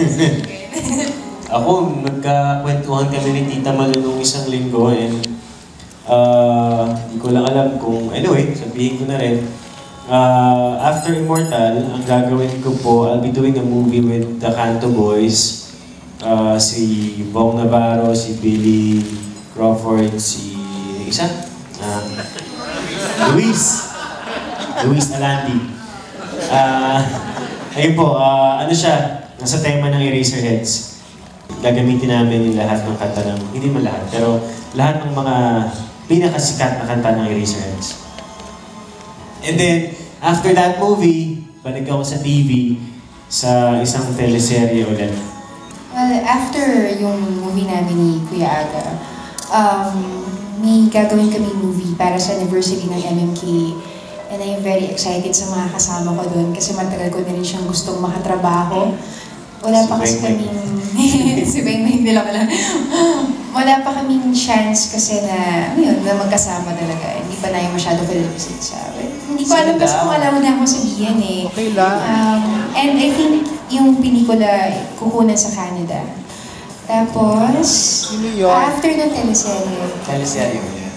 Ako, nagkakwentuhan kami ni Tita Malu nung isang linggo and ah, hindi ko lang alam kung, anyway, sabihin ko na rin. Ah, after Immortal, ang gagawin ko po, I'll be doing a movie with the Canto Boys. Ah, si Bong Navarro, si Billy Crawford, si isa? Ah, Luis. Luis Alandi. Ah, ayun po, ah, ano siya, nasa tema ng Eraserheads gagamitin namin yung lahat ng kanta ng, hindi man lahat, pero lahat ng mga pinakasikat na kanta ng Eraserheads. And then, after that movie, balik ako sa TV, sa isang teleserye ulit. Well, after yung movie namin ni Kuya Aga, um, may gagawin kami movie para sa anniversary ng MMK. And I'm very excited sa mga kasama ko doon kasi matagal ko na rin siyang gustong makatrabaho. Wala pa Si kasi kaming... si Beng Beng, hindi lang lang. Wala pa kaming chance kasi na, ano yun, na magkasama talaga. Hindi pa na yung masyado Philippines sa Hindi ko alam kasi kung alam mo na ako sabihin eh. Okay lang. Um, and I think yung pelikula kukunan sa Canada. Tapos, after ng teleserye, Teleserye.